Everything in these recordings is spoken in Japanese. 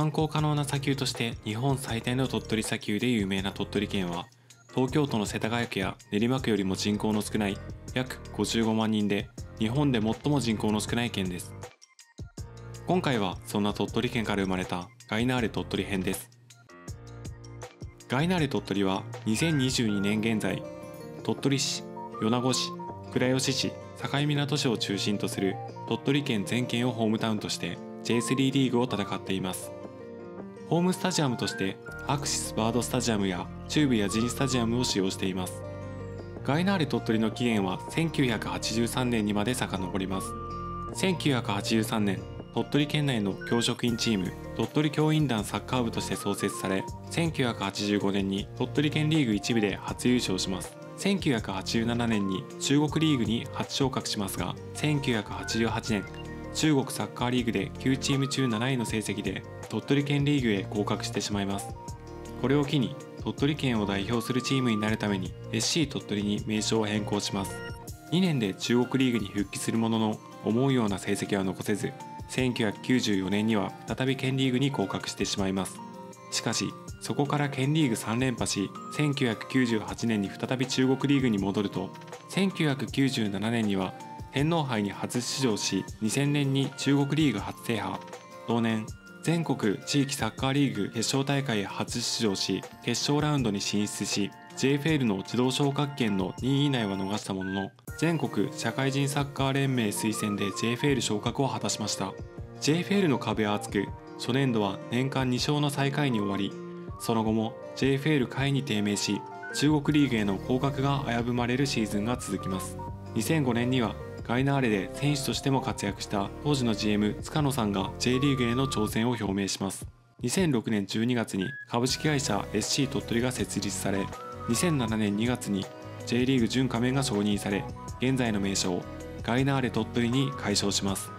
観光可能な砂丘として日本最大の鳥取砂丘で有名な鳥取県は東京都の世田谷区や練馬区よりも人口の少ない約55万人で日本で最も人口の少ない県です。今回はそんな鳥取県から生まれたガイナーレ鳥取編です。ガイナーレ鳥取は2022年現在鳥取市米子市倉吉市境港市を中心とする鳥取県全県をホームタウンとして J3 リーグを戦っています。ホームスタジアムとしてアクシスバードスタジアムや中部やジンスタジアムを使用しています。ガイナーレ鳥取の起源は1983年にまで遡ります。1983年鳥取県内の教職員チーム鳥取教員団サッカー部として創設され1985年に鳥取県リーグ1部で初優勝します。1987年に中国リーグに初昇格しますが1988年中国サッカーリーグで9チーム中7位の成績で鳥取県リーグへ降格してしまいます。これを機に鳥取県を代表するチームになるために SC 鳥取に名称を変更します。2年で中国リーグに復帰するものの思うような成績は残せず1994年には再び県リーグに降格してしまいます。しかしそこから県リーグ3連覇し1998年に再び中国リーグに戻ると1997年には天皇杯に初出場し2000年に中国リーグ初制覇。同年全国地域サッカーリーグ決勝大会へ初出場し決勝ラウンドに進出し JFL の自動昇格圏の2位以内は逃したものの全国社会人サッカー連盟推薦で JFL 昇格を果たしました。JFL の壁は厚く初年度は年間2勝の最下位に終わりその後も JFL 下位に低迷し中国リーグへの降格が危ぶまれるシーズンが続きます。2005年にはガイナーレで選手としても活躍した当時の GM 塚野さんが J リーグへの挑戦を表明します。2006年12月に株式会社 SC 鳥取が設立され2007年2月に J リーグ準加盟が承認され現在の名称ガイナーレ鳥取に改称します。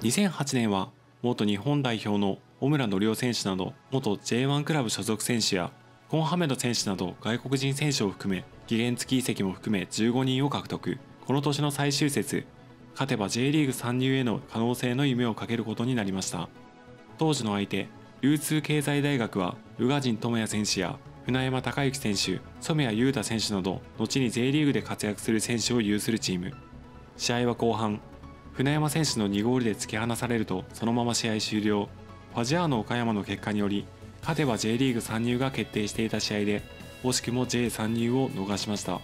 2008年は元日本代表の小村則夫選手など元 J1 クラブ所属選手やコンハメド選手など外国人選手を含め期限付き移籍も含め15人を獲得。この年の最終節勝てば J リーグ参入への可能性の夢をかけることになりました。当時の相手流通経済大学は宇賀神智也選手や船山孝之選手染谷優太選手など後に J リーグで活躍する選手を有するチーム。試合は後半船山選手の2ゴールで突き放されるとそのまま試合終了。ファジアーノ岡山の結果により勝てば J リーグ参入が決定していた試合で惜しくも J 参入を逃しました。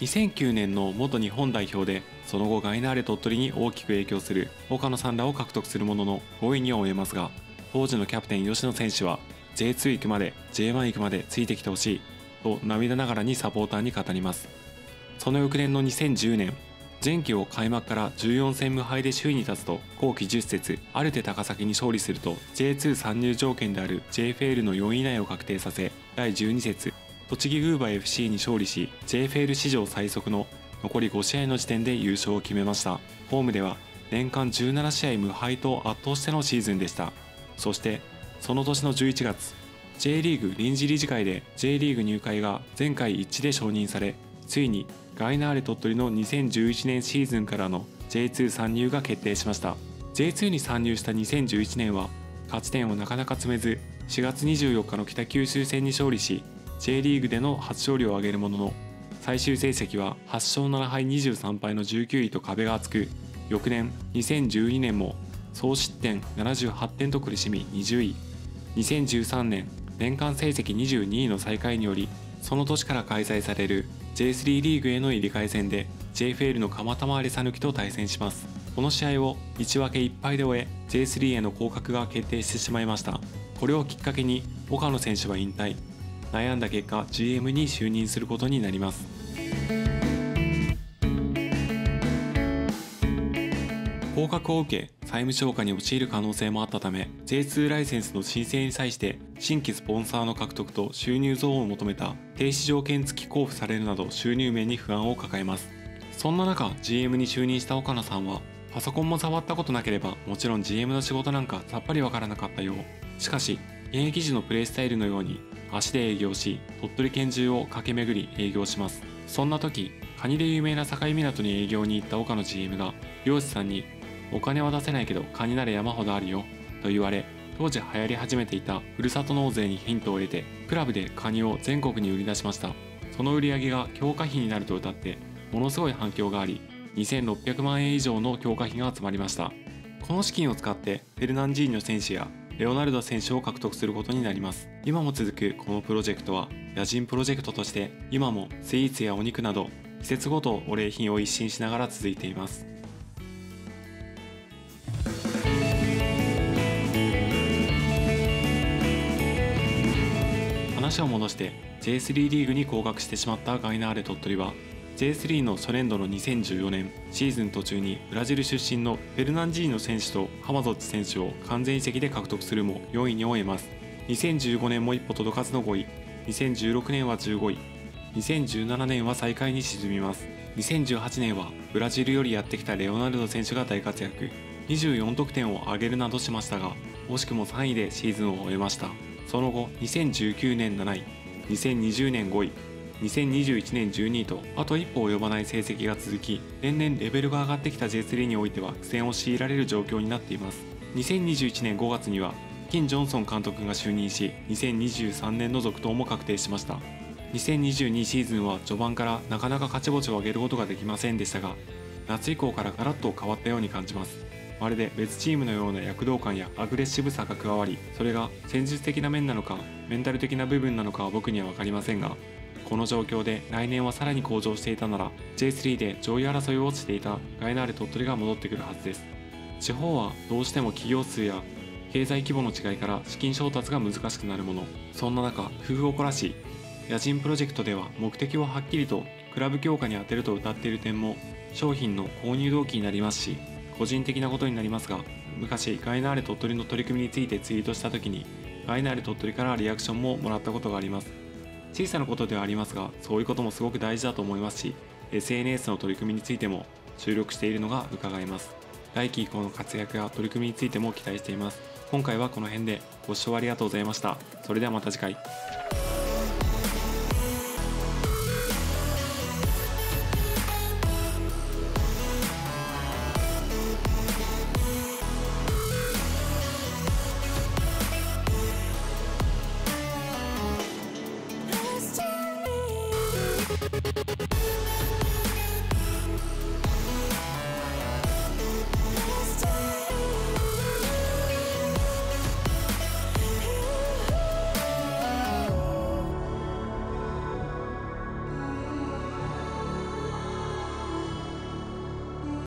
2009年の元日本代表でその後ガイナーレ鳥取に大きく影響する岡野さんらを獲得するものの5位には終えますが当時のキャプテン吉野選手は J2 行くまで J1 行くまでついてきてほしいと涙ながらにサポーターに語ります。その翌年の2010年前期を開幕から14戦無敗で首位に立つと後期10節アルテ高崎に勝利すると J2 参入条件である JFL の4位以内を確定させ第12節栃木グーバー FC に勝利し JFL 史上最速の残り5試合の時点で優勝を決めました。ホームでは年間17試合無敗と圧倒してのシーズンでした。そしてその年の11月 J リーグ臨時理事会で J リーグ入会が全会一致で承認されついにガイナーレ鳥取の2011年シーズンからの J2 参入が決定しました。J2 に参入した2011年は勝ち点をなかなか詰めず4月24日の北九州戦に勝利し J リーグでの初勝利を挙げるものの最終成績は8勝7敗23敗の19位と壁が厚く翌年2012年も総失点78点と苦しみ20位。2013年年間成績22位の最下位によりその年から開催される J3 リーグへの入り替え戦で JFL の蒲田回り讃岐と対戦します。この試合を1分け1敗で終え J3 への降格が決定してしまいました。これをきっかけに岡野選手は引退。悩んだ結果 GM に就任することになります。降格を受け債務超過に陥る可能性もあったため J2 ライセンスの申請に際して新規スポンサーの獲得と収入増を求めた停止条件付き交付されるなど収入面に不安を抱えます。そんな中 GM に就任した岡野さんはパソコンも触ったことなければもちろん GM の仕事なんかさっぱりわからなかったよう。しかし現役時のプレイスタイルのように足で営業し鳥取県中を駆け巡り営業します。そんな時カニで有名な境港に営業に行った岡野 GM が漁師さんにお金は出せないけど勘になれ山ほどあるよと言われ当時流行り始めていたふるさと納税にヒントを得てクラブでカニを全国に売り出しました。その売り上げが強化費になると謳ってものすごい反響があり2600万円以上の強化費が集まりました。この資金を使ってフェルナンジーニョ選手やレオナルド選手を獲得することになります。今も続くこのプロジェクトは野人プロジェクトとして今もスイーツやお肉など季節ごとお礼品を一新しながら続いています。話を戻して J3 リーグに降格してしまったガイナーレ鳥取は J3 の初年度の2014年シーズン途中にブラジル出身のフェルナンジーノ選手とハマゾッチ選手を完全移籍で獲得するも4位に終えます。2015年も一歩届かずの5位。2016年は15位。2017年は最下位に沈みます。2018年はブラジルよりやってきたレオナルド選手が大活躍。24得点を挙げるなどしましたが惜しくも3位でシーズンを終えました。その後2019年7位2020年5位2021年12位とあと一歩及ばない成績が続き年々レベルが上がってきた J3 においては苦戦を強いられる状況になっています。2021年5月には金・ジョンソン監督が就任し2023年の続投も確定しました。2022シーズンは序盤からなかなか勝ち星を上げることができませんでしたが夏以降からガラッと変わったように感じます。まるで別チームのような躍動感やアグレッシブさが加わりそれが戦術的な面なのかメンタル的な部分なのかは僕には分かりませんがこの状況で来年はさらに向上していたなら J3 で上位争いを落ちていたガイナーレ鳥取が戻ってくるはずです。地方はどうしても企業数や経済規模の違いから資金調達が難しくなるもの。そんな中工夫を凝らし野人プロジェクトでは目的をはっきりとクラブ強化に充てると謳っている点も商品の購入動機になりますし個人的なことになりますが昔ガイナーレ鳥取の取り組みについてツイートした時にガイナーレ鳥取からリアクションももらったことがあります。小さなことではありますがそういうこともすごく大事だと思いますし SNS の取り組みについても注力しているのが伺えます。来季以降の活躍や取り組みについても期待しています。今回はこの辺でご視聴ありがとうございました。それではまた次回。